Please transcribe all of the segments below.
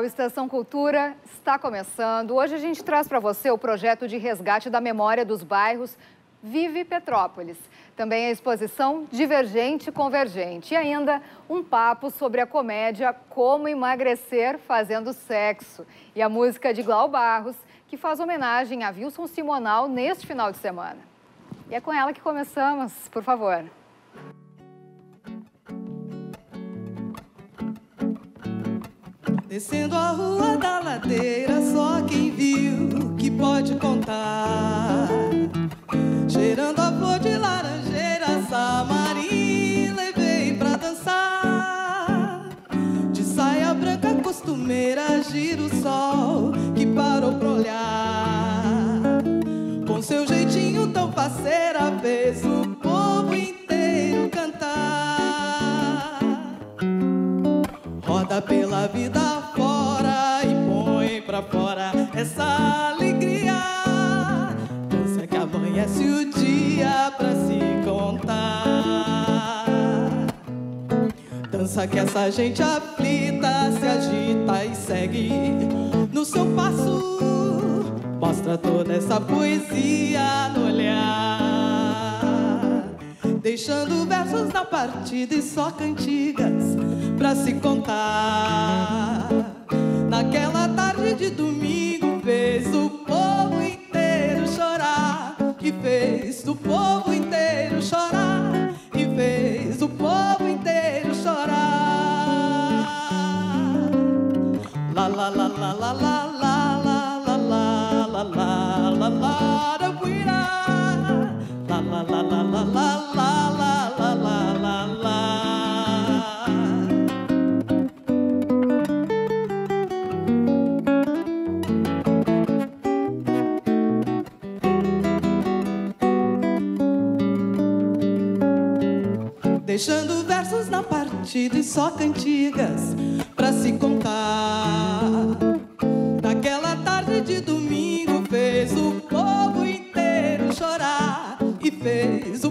O Estação Cultura está começando. Hoje a gente traz para você o projeto de resgate da memória dos bairros Vive Petrópolis. Também a exposição Divergente Convergente. E ainda um papo sobre a comédia Como Emagrecer Fazendo Sexo. E a música de Glau Barros, que faz homenagem a Wilson Simonal neste final de semana. E é com ela que começamos, por favor. Descendo a rua da ladeira, só quem viu que pode contar. Cheirando a flor de laranjeira, samarim, levei pra dançar. De saia branca costumeira, gira o sol que parou pra olhar. Com seu jeitinho tão faceira, fez o povo inteiro cantar. Roda pela vida pra fora essa alegria. Dança que amanhece o dia pra se contar. Dança que essa gente aflita se agita e segue no seu passo. Mostra toda essa poesia no olhar. Deixando versos na partida e só cantigas pra se contar. Partida e só cantigas pra se contar. Naquela tarde de domingo fez o povo inteiro chorar e fez o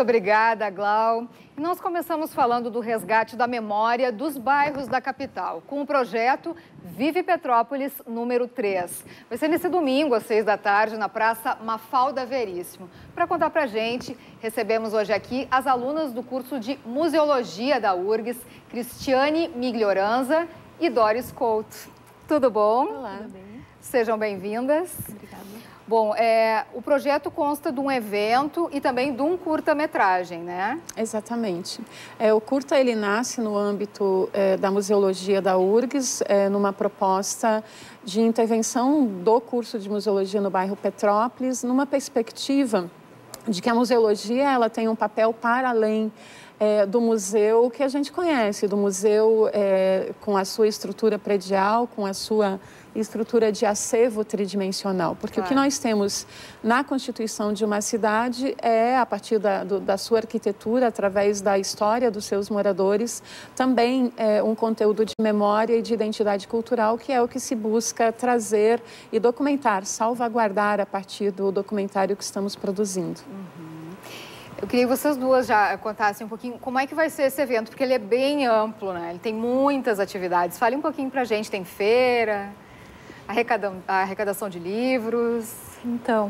Muito obrigada, Glau. E nós começamos falando do resgate da memória dos bairros da capital, com o projeto Vive Petrópolis número 3. Vai ser nesse domingo, às seis da tarde, na Praça Mafalda Veríssimo. Para contar para a gente, recebemos hoje aqui as alunas do curso de Museologia da URGS, Cristiane Miglioranza e Doris Couto. Tudo bom? Olá. Tudo bem. Sejam bem-vindas. Obrigada. Bom, é, o projeto consta de um evento e também de um curta-metragem, né? Exatamente. É, o curta ele nasce no âmbito é, da museologia da URGS, é, numa proposta de intervenção do curso de museologia no bairro Petrópolis, numa perspectiva de que a museologia ela tem um papel para além é, do museu que a gente conhece, do museu é, com a sua estrutura predial, com a sua estrutura de acervo tridimensional, porque claro. o que nós temos na constituição de uma cidade é, a partir da, do, da sua arquitetura, através da história dos seus moradores, também é, um conteúdo de memória e de identidade cultural, que é o que se busca trazer e documentar, salvaguardar a partir do documentário que estamos produzindo. Uhum. Eu queria que vocês duas já contassem um pouquinho como é que vai ser esse evento, porque ele é bem amplo, né? Ele tem muitas atividades. Fale um pouquinho pra gente, tem feira a arrecadação de livros? Então,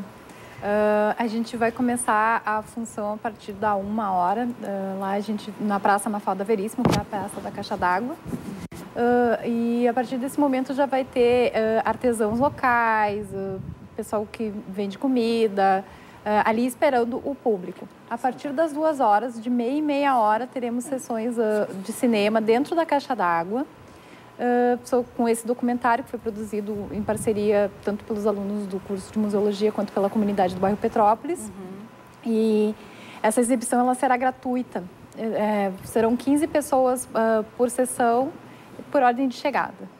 uh, a gente vai começar a função a partir da uma hora, uh, lá a gente, na Praça Mafalda Veríssimo, que é a Praça da Caixa d'Água. Uh, e a partir desse momento já vai ter artesãos locais, pessoal que vende comida, ali esperando o público. A partir das duas horas, de meia e meia hora, teremos sessões de cinema dentro da Caixa d'Água uh, com esse documentário que foi produzido em parceria tanto pelos alunos do curso de museologia quanto pela comunidade do bairro Petrópolis. Uhum. E essa exibição ela será gratuita. É, serão 15 pessoas uh, por sessão, por ordem de chegada.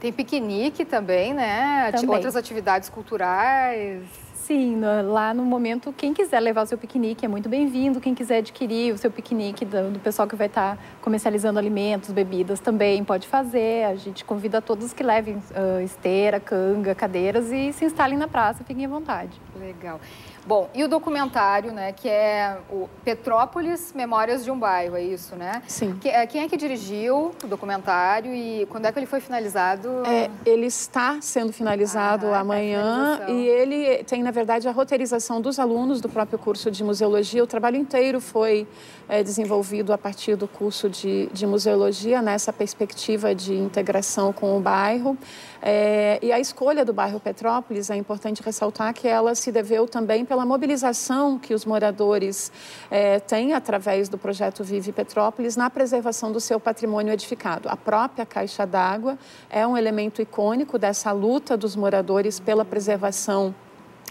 Tem piquenique também, né? Também. Outras atividades culturais. Sim, lá no momento, quem quiser levar o seu piquenique é muito bem-vindo. Quem quiser adquirir o seu piquenique do, do pessoal que vai estar tá comercializando alimentos, bebidas também pode fazer. A gente convida todos que levem uh, esteira, canga, cadeiras e se instalem na praça, fiquem à vontade. Legal. Bom, e o documentário, né, que é o Petrópolis, Memórias de um Bairro, é isso, né? Sim. Que, é, quem é que dirigiu o documentário e quando é que ele foi finalizado? É, ele está sendo finalizado ah, amanhã e ele tem, na verdade, a roteirização dos alunos do próprio curso de museologia. O trabalho inteiro foi é, desenvolvido a partir do curso de, de museologia, nessa perspectiva de integração com o bairro. É, e a escolha do bairro Petrópolis, é importante ressaltar que ela se deveu também pela mobilização que os moradores é, têm através do projeto Vive Petrópolis na preservação do seu patrimônio edificado. A própria caixa d'água é um elemento icônico dessa luta dos moradores pela preservação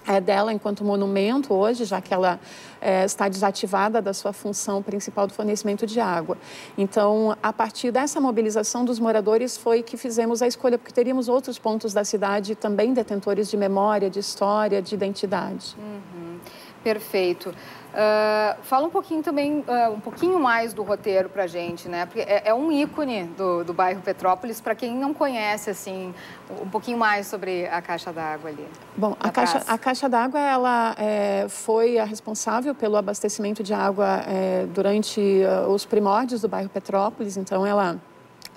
é, dela enquanto monumento hoje, já que ela é, está desativada da sua função principal do fornecimento de água. Então, a partir dessa mobilização dos moradores foi que fizemos a escolha, porque teríamos outros pontos da cidade também detentores de memória, de história, de identidade. Uhum. Perfeito. Uh, fala um pouquinho também, uh, um pouquinho mais do roteiro para gente, né? Porque é, é um ícone do, do bairro Petrópolis para quem não conhece, assim, um pouquinho mais sobre a caixa d'água ali. Bom, a caixa, a caixa d'água, ela é, foi a responsável pelo abastecimento de água é, durante uh, os primórdios do bairro Petrópolis, então ela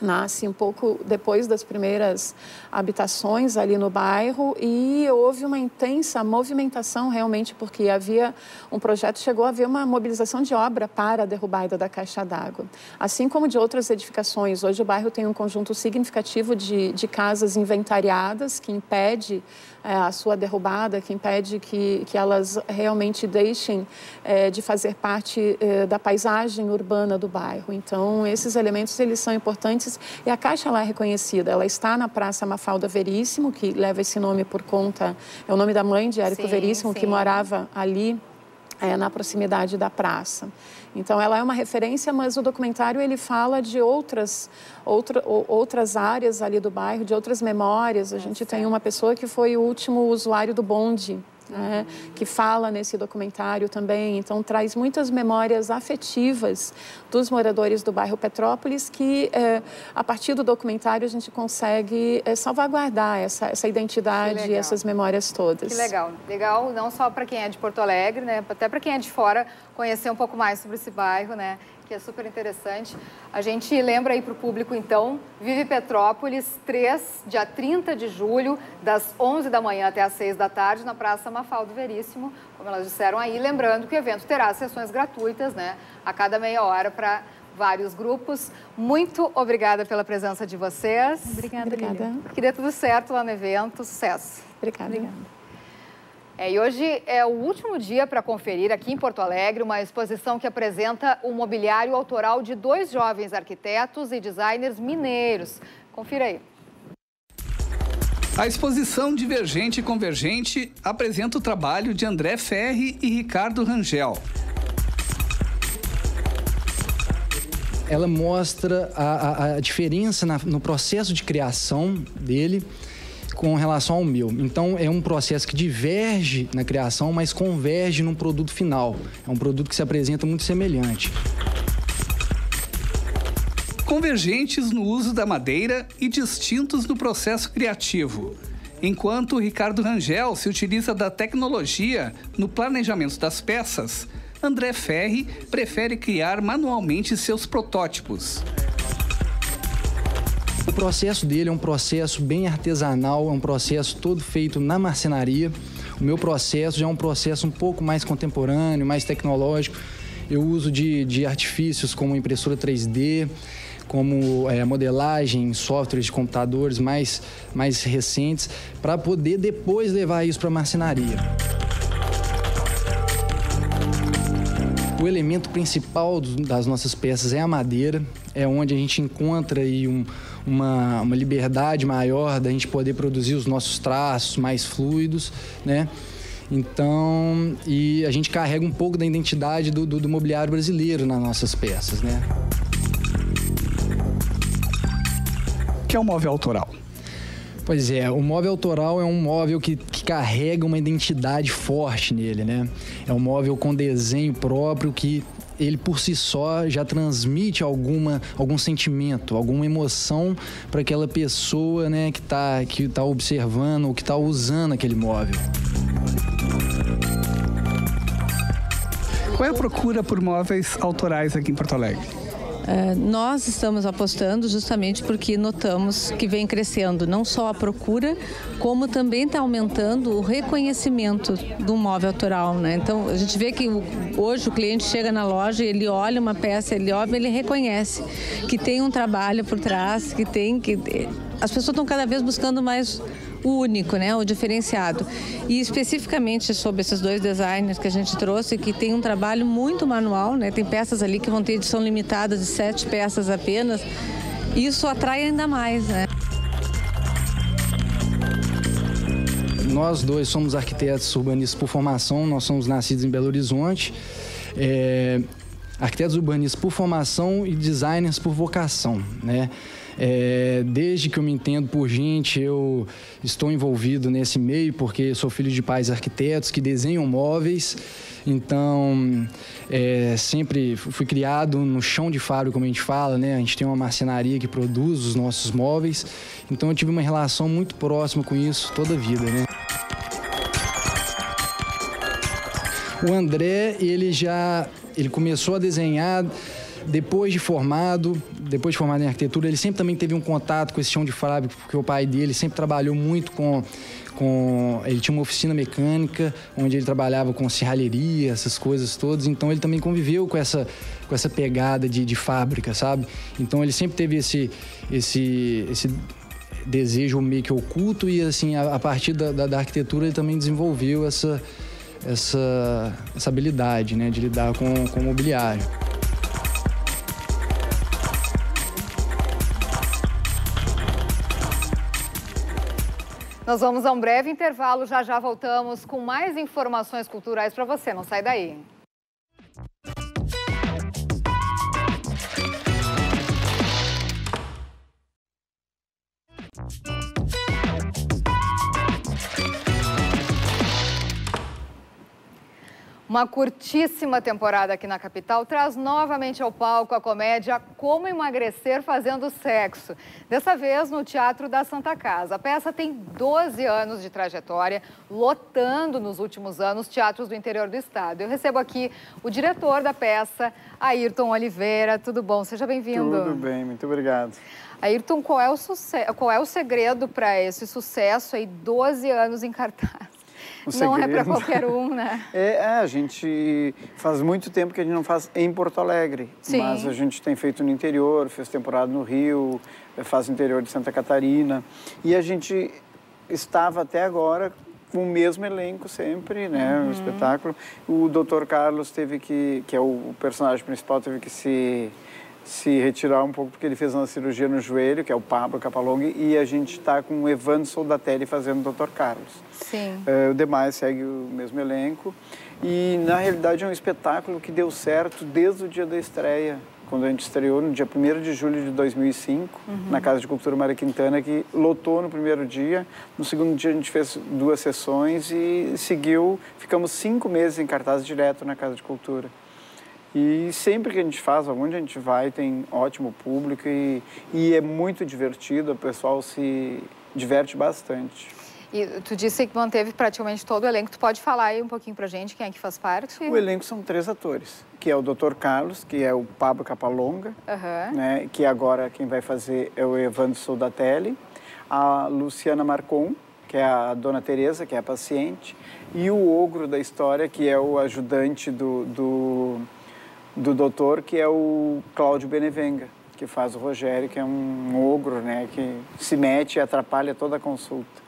nasce um pouco depois das primeiras habitações ali no bairro e houve uma intensa movimentação realmente porque havia um projeto, chegou a haver uma mobilização de obra para a derrubada da caixa d'água. Assim como de outras edificações, hoje o bairro tem um conjunto significativo de, de casas inventariadas que impede é, a sua derrubada, que impede que, que elas realmente deixem é, de fazer parte é, da paisagem urbana do bairro. Então, esses elementos eles são importantes e a Caixa lá é reconhecida. Ela está na Praça Mafalda Veríssimo, que leva esse nome por conta, é o nome da mãe de Érico sim, Veríssimo, sim. que morava ali é, na proximidade da praça. Então, ela é uma referência, mas o documentário ele fala de outras, outra, outras áreas ali do bairro, de outras memórias. A gente tem uma pessoa que foi o último usuário do bonde né, que fala nesse documentário também. Então, traz muitas memórias afetivas dos moradores do bairro Petrópolis, que é, a partir do documentário a gente consegue é, salvaguardar essa, essa identidade e essas memórias todas. Que legal. Legal não só para quem é de Porto Alegre, né, até para quem é de fora, conhecer um pouco mais sobre esse bairro, né? que é super interessante. A gente lembra aí para o público, então, Vive Petrópolis, 3, dia 30 de julho, das 11 da manhã até as 6 da tarde, na Praça Mafaldo Veríssimo, como elas disseram aí. Lembrando que o evento terá sessões gratuitas, né, a cada meia hora para vários grupos. Muito obrigada pela presença de vocês. Obrigada, obrigada. Que dê tudo certo lá no evento. Sucesso. Obrigada. obrigada. É, e hoje é o último dia para conferir aqui em Porto Alegre uma exposição que apresenta o mobiliário autoral de dois jovens arquitetos e designers mineiros. Confira aí. A exposição Divergente e Convergente apresenta o trabalho de André Ferri e Ricardo Rangel. Ela mostra a, a, a diferença na, no processo de criação dele com relação ao meu. Então é um processo que diverge na criação, mas converge num produto final. É um produto que se apresenta muito semelhante. Convergentes no uso da madeira e distintos no processo criativo. Enquanto Ricardo Rangel se utiliza da tecnologia no planejamento das peças, André Ferri prefere criar manualmente seus protótipos. O processo dele é um processo bem artesanal, é um processo todo feito na marcenaria. O meu processo já é um processo um pouco mais contemporâneo, mais tecnológico. Eu uso de, de artifícios como impressora 3D, como é, modelagem, softwares de computadores mais, mais recentes, para poder depois levar isso para a marcenaria. O elemento principal das nossas peças é a madeira, é onde a gente encontra aí um, uma, uma liberdade maior da gente poder produzir os nossos traços mais fluidos, né? Então, e a gente carrega um pouco da identidade do, do, do mobiliário brasileiro nas nossas peças, né? O que é o móvel autoral? Pois é, o móvel autoral é um móvel que, que, carrega uma identidade forte nele, né? É um móvel com desenho próprio que ele por si só já transmite alguma, algum sentimento, alguma emoção para aquela pessoa né, que está que tá observando ou que está usando aquele móvel. Qual é a procura por móveis autorais aqui em Porto Alegre? É, nós estamos apostando justamente porque notamos que vem crescendo não só a procura, como também está aumentando o reconhecimento do móvel autoral. Né? Então, a gente vê que hoje o cliente chega na loja, ele olha uma peça, ele olha, ele reconhece que tem um trabalho por trás, que tem que as pessoas estão cada vez buscando mais único, né, o diferenciado. E especificamente sobre esses dois designers que a gente trouxe, que tem um trabalho muito manual, né, tem peças ali que vão ter edição limitada de sete peças apenas, isso atrai ainda mais, né. Nós dois somos arquitetos urbanistas por formação, nós somos nascidos em Belo Horizonte. É, arquitetos urbanistas por formação e designers por vocação, né? É, desde que eu me entendo por gente, eu estou envolvido nesse meio, porque sou filho de pais arquitetos que desenham móveis. Então, é, sempre fui criado no chão de fábrica, como a gente fala, né? A gente tem uma marcenaria que produz os nossos móveis. Então, eu tive uma relação muito próxima com isso toda a vida, né? O André, ele já ele começou a desenhar depois de formado, depois de formado em arquitetura, ele sempre também teve um contato com esse chão de fábrica, porque o pai dele sempre trabalhou muito com com ele tinha uma oficina mecânica onde ele trabalhava com serralheria, essas coisas todas. Então ele também conviveu com essa com essa pegada de, de fábrica, sabe? Então ele sempre teve esse esse esse desejo meio que oculto e assim a, a partir da, da, da, arquitetura ele também desenvolveu essa essa, essa habilidade, né, de lidar com, com o mobiliário. Nós vamos a um breve intervalo, já já voltamos com mais informações culturais para você, não sai daí. Uma curtíssima temporada aqui na capital traz novamente ao palco a comédia Como Emagrecer Fazendo Sexo. Dessa vez no Teatro da Santa Casa. A peça tem 12 anos de trajetória, lotando nos últimos anos teatros do interior do estado. Eu recebo aqui o diretor da peça, Ayrton Oliveira. Tudo bom? Seja bem-vindo. Tudo bem, muito obrigado. Ayrton, qual é o, qual é o segredo para esse sucesso aí, 12 anos em cartaz? Não é para qualquer um, né? É, é, a gente faz muito tempo que a gente não faz em Porto Alegre, Sim. mas a gente tem feito no interior, fez temporada no Rio, faz no interior de Santa Catarina e a gente estava até agora com o mesmo elenco sempre, né, uhum. no espetáculo. O Dr. Carlos teve que, que é o personagem principal, teve que se se retirar um pouco porque ele fez uma cirurgia no joelho, que é o Pablo Capalong, e a gente está com o Evandro Soldatelli fazendo o Dr. Carlos. Sim. Uh, o demais segue o mesmo elenco. E, na realidade, é um espetáculo que deu certo desde o dia da estreia, quando a gente estreou no dia 1 de julho de 2005, uhum. na Casa de Cultura Maria Quintana, que lotou no primeiro dia. No segundo dia, a gente fez duas sessões e seguiu. Ficamos cinco meses em cartaz direto na Casa de Cultura. E sempre que a gente faz, aonde a gente vai, tem ótimo público e, e é muito divertido, o pessoal se diverte bastante. E tu disse que manteve praticamente todo o elenco. Tu pode falar aí um pouquinho pra gente quem é que faz parte? O elenco são três atores, que é o Dr. Carlos, que é o Pablo Capalonga, uhum. né, que agora quem vai fazer é o Evandro Soldatelli, a Luciana Marcon, que é a Dona Teresa, que é a paciente, e o ogro da história, que é o ajudante do, do do doutor, que é o Cláudio Benevenga, que faz o Rogério, que é um ogro, né, que se mete e atrapalha toda a consulta.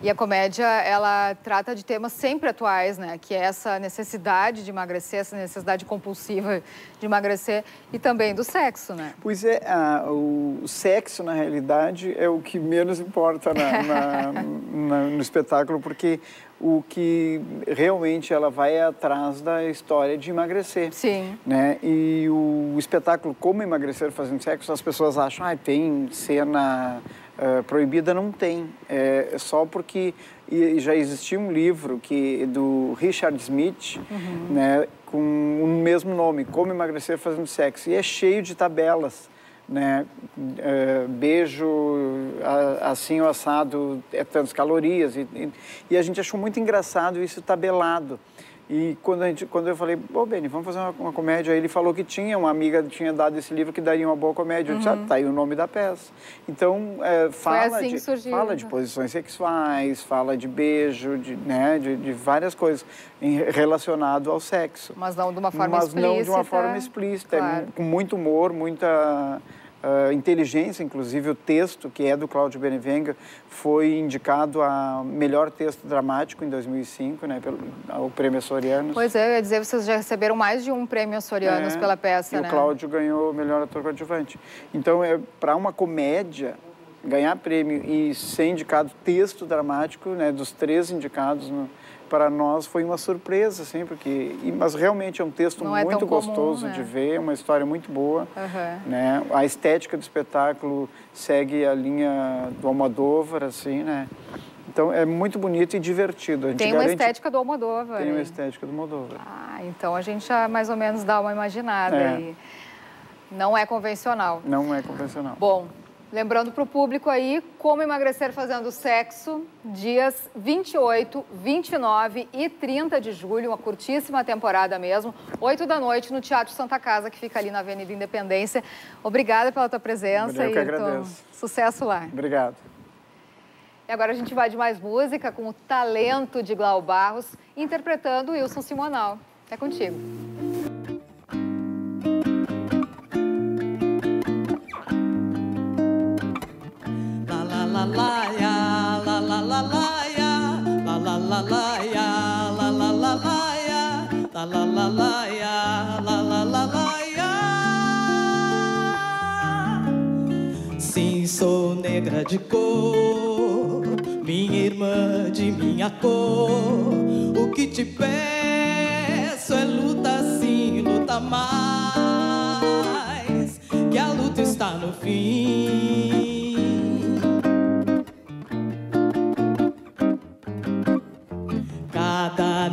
E a comédia, ela trata de temas sempre atuais, né? Que é essa necessidade de emagrecer, essa necessidade compulsiva de emagrecer e também do sexo, né? Pois é, a, o sexo, na realidade, é o que menos importa na, na, na, no espetáculo, porque o que realmente ela vai atrás da história de emagrecer. Sim. Né? E o espetáculo Como Emagrecer Fazendo Sexo, as pessoas acham, ah, tem cena Uh, proibida não tem, é só porque já existia um livro que do Richard Smith, uhum. né, com o mesmo nome, Como Emagrecer Fazendo Sexo, e é cheio de tabelas, né, é, beijo assim o assado é tantas calorias e, e, e a gente achou muito engraçado isso tabelado. E quando, a gente, quando eu falei, ô Beni, vamos fazer uma, uma, comédia, aí ele falou que tinha, uma amiga tinha dado esse livro que daria uma boa comédia. Uhum. Eu disse, ah, uhum. tá aí o nome da peça. Então, é, fala, assim de, fala de posições sexuais, fala de beijo, de, né, de, de várias coisas em, relacionado ao sexo. Mas não de uma forma Mas explícita. Mas não de uma forma explícita, é claro. com muito humor, muita Uh, inteligência, inclusive o texto, que é do Cláudio Benevenga, foi indicado a melhor texto dramático em 2005, né, pelo o Prêmio Açorianos. Pois é, eu ia dizer, vocês já receberam mais de um Prêmio Açorianos é, pela peça, e né? o Cláudio ganhou o melhor ator coadjuvante. Então, é, para uma comédia, ganhar prêmio e ser indicado texto dramático, né, dos três indicados no, para nós foi uma surpresa, assim, porque mas realmente é um texto Não é muito é gostoso comum, né? de ver, uma história muito boa, uhum. né? A estética do espetáculo segue a linha do Almodóvar, assim, né? Então é muito bonito e divertido. tem uma garante... estética do Almodóvar. Tem uma estética do Almodóvar. Ah, então a gente já mais ou menos dá uma imaginada é. aí. Não é convencional. Não é convencional. Bom, Lembrando para o público aí, como emagrecer fazendo sexo, dias 28, 29 e 30 de julho, uma curtíssima temporada mesmo, 8 da noite no Teatro Santa Casa, que fica ali na Avenida Independência. Obrigada pela tua presença. Eu que agradeço. Sucesso lá. Obrigado. E agora a gente vai de mais música com o talento de Glau Barros, interpretando Wilson Simonal. É contigo. Sim, sou negra de cor, minha irmã de minha cor. O que te peço é luta sim, luta mais, que a luta está no fim.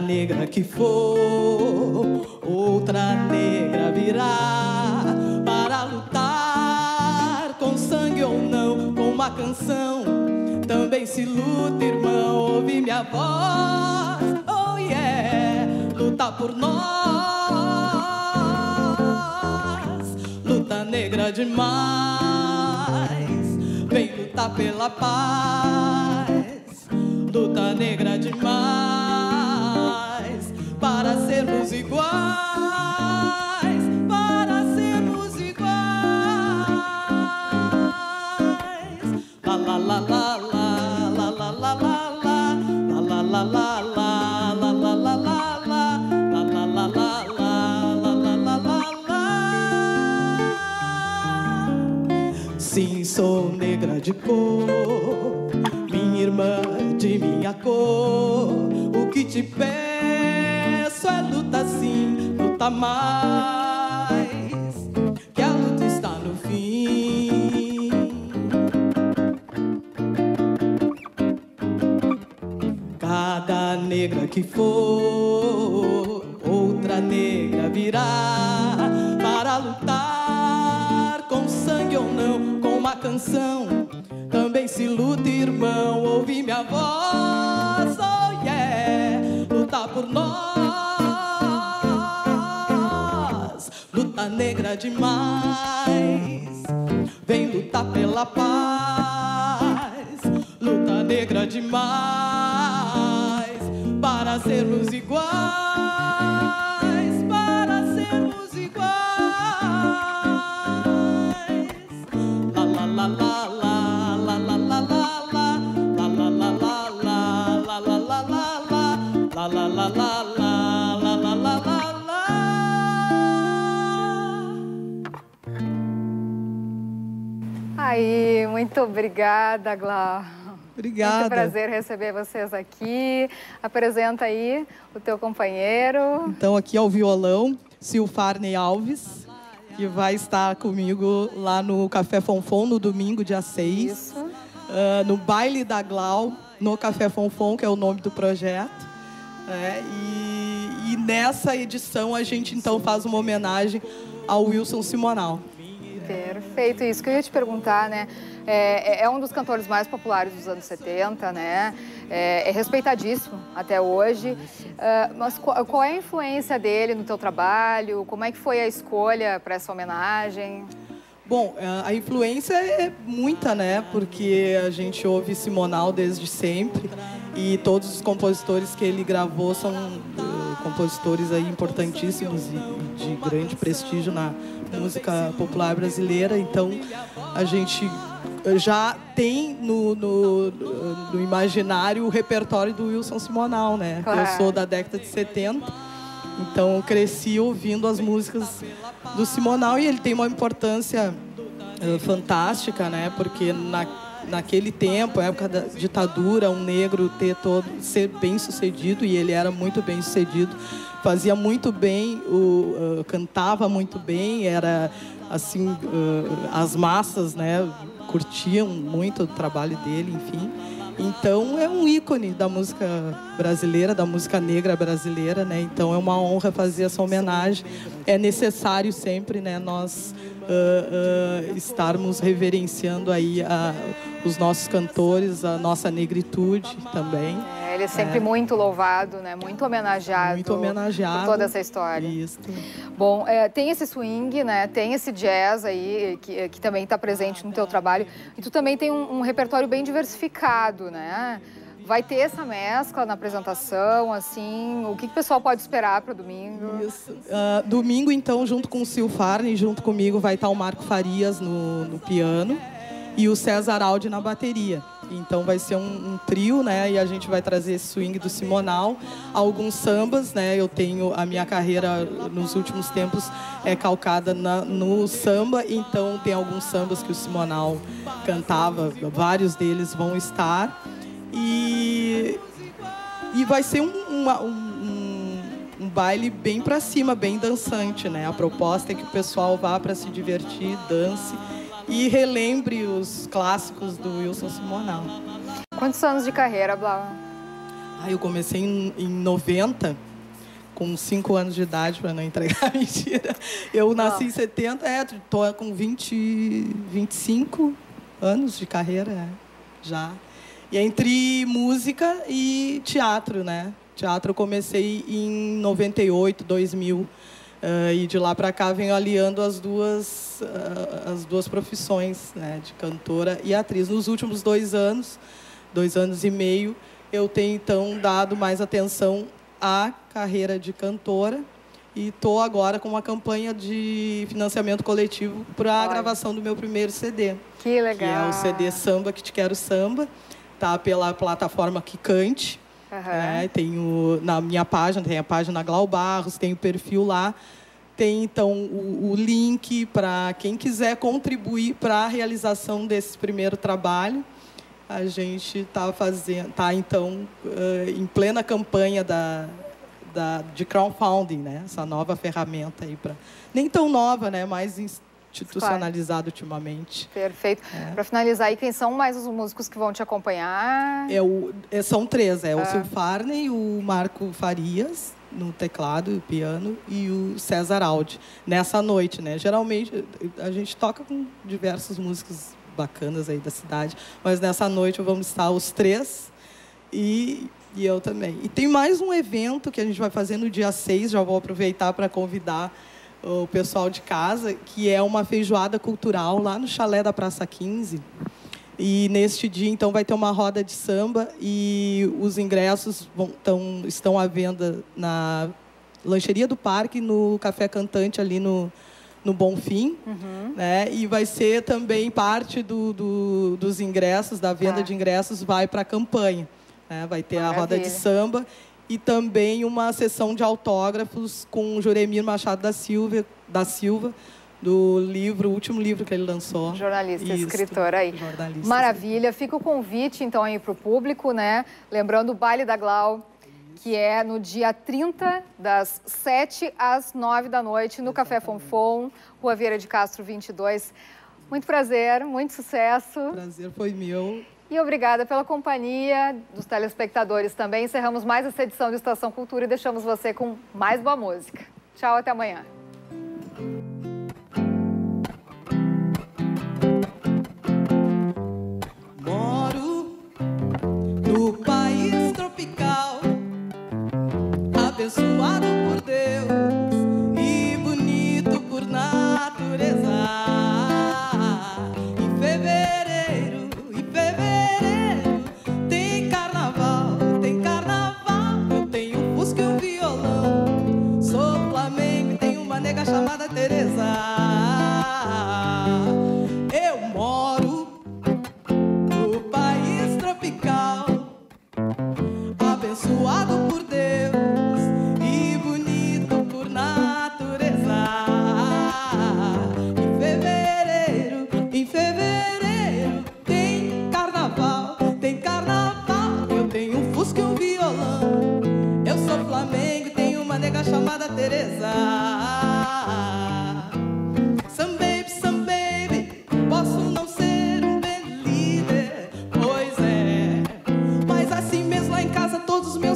Negra que for, outra negra virá para lutar com sangue ou não, com uma canção. Também se luta, irmão, ouve minha voz. Oh yeah, luta por nós, luta negra demais. Vem lutar pela paz, luta negra demais para sermos iguais, para sermos iguais. La la la la la la la la la la la la la Sim, sou negra de cor, minha irmã de minha cor. O que te pede luta sim, luta mais, que a luta está no fim. Cada negra que for, outra negra virá para lutar com sangue ou não, com uma canção. Também se luta, irmão, ouvi minha voz, negra demais. Vem lutar pela paz, luta negra demais, para sermos iguais, para sermos iguais. La la la la la la la la la la la la la la la la la la la la aí, muito obrigada, Glau. Obrigada. Muito prazer receber vocês aqui. Apresenta aí o teu companheiro. Então, aqui é o violão, Silfarney Alves, que vai estar comigo lá no Café Fonfon no domingo, dia 6. Isso. uh, no Baile da Glau, no Café Fonfon, que é o nome do projeto. É, e, e nessa edição a gente então faz uma homenagem ao Wilson Simonal. Perfeito, isso que eu ia te perguntar, né? É, é, é um dos cantores mais populares dos anos 70, né? É, é respeitadíssimo até hoje. Uh, mas qual, qual, é a influência dele no teu trabalho? Como é que foi a escolha para essa homenagem? Bom, é, a influência é muita, né? Porque a gente ouve Simonal desde sempre e todos os compositores que ele gravou são uh, compositores aí importantíssimos e de grande prestígio na música popular brasileira. Então, a gente já tem no, no, no imaginário o repertório do Wilson Simonal, né? Claro. Eu sou da década de 70, então cresci ouvindo as músicas do Simonal e ele tem uma importância uh, fantástica, né? Porque na, naquele tempo, época da ditadura, um negro ter todo ser bem sucedido e ele era muito bem sucedido, fazia muito bem, o, uh, cantava muito bem, era assim uh, as massas, né? Curtiam muito o trabalho dele, enfim. Então é um ícone da música brasileira, da música negra brasileira, né? Então é uma honra fazer essa homenagem. É necessário sempre, né? Nós uh, uh, estarmos reverenciando aí os nossos cantores, a nossa negritude também. É, ele é sempre é. muito louvado, né? Muito homenageado. Muito homenageado. Por toda essa história. Isso. Bom, é, tem esse swing, né? Tem esse jazz aí que, que também está presente no teu trabalho. E tu também tem um, um repertório bem diversificado, né? Vai ter essa mescla na apresentação, assim, o que, que o pessoal pode esperar para domingo? Isso. Uh, domingo, então, junto com o Sil Farney, junto comigo vai estar o Marco Farias no, no piano e o César Aldi na bateria. Então vai ser um, um, trio, né? E a gente vai trazer esse swing do Simonal, alguns sambas, né? Eu tenho a minha carreira nos últimos tempos é calcada na, no samba, então tem alguns sambas que o Simonal cantava, vários deles vão estar. E, e vai ser um, uma, um, um baile bem para cima, bem dançante, né? A proposta é que o pessoal vá para se divertir, dance e relembre os clássicos do Wilson Simonal. Quantos anos de carreira, Blau? Ah, eu comecei em, em 90, com 5 anos de idade, para não entregar mentira. Eu nasci em 70, é, tô com 20, 25 anos de carreira, é, já. E entre música e teatro, né? Teatro eu comecei em 98, 2000. Uh, e de lá para cá venho aliando as duas, uh, as duas profissões, né? De cantora e atriz. Nos últimos dois anos, dois anos e meio, eu tenho então dado mais atenção à carreira de cantora e estou agora com uma campanha de financiamento coletivo para a gravação do meu primeiro CD. Que legal! Que é o CD Samba Que Te Quero Samba tá pela plataforma Kikante. Uhum. Né? Tenho na minha página, tem a página Glau Barros, tem o perfil lá. Tem então o, o link para quem quiser contribuir para a realização desse primeiro trabalho. A gente está fazendo, tá então uh, em plena campanha da, da, de crowdfunding, né? Essa nova ferramenta aí para nem tão nova, né? Mas institucionalizado claro. ultimamente. Perfeito. É. Para finalizar, aí, quem são mais os músicos que vão te acompanhar? É o, é, são três, é ah. o Sil Farney, o Marco Farias no teclado e piano e o César Aldi nessa noite, né? Geralmente a gente toca com diversos músicos bacanas aí da cidade, mas nessa noite vamos estar os três e, e eu também. E tem mais um evento que a gente vai fazer no dia 6, já vou aproveitar para convidar o pessoal de casa, que é uma feijoada cultural lá no chalé da Praça 15. E neste dia, então, vai ter uma roda de samba e os ingressos vão, tão, estão à venda na Lancheria do Parque, no Café Cantante, ali no, no Bonfim. Uhum. Né? E vai ser também parte do, do dos ingressos, da venda tá. de ingressos, vai para a campanha. Né? Vai ter Maravilha. a roda de samba e também uma sessão de autógrafos com Juremir Machado da Silva, da Silva do livro, o último livro que ele lançou. Jornalista, Isso, escritor aí. Jornalista, Maravilha. Fica o convite, então, aí para o público, né? Lembrando o Baile da Glau, que é no dia 30, das 7 às 9 da noite, no Café Fonfon, Rua Vieira de Castro 22. Muito prazer, muito sucesso. Prazer foi meu. E obrigada pela companhia dos telespectadores também. Encerramos mais essa edição do Estação Cultura e deixamos você com mais boa música. Tchau, até amanhã.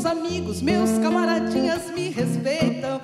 amigos, meus camaradinhas me respeitam.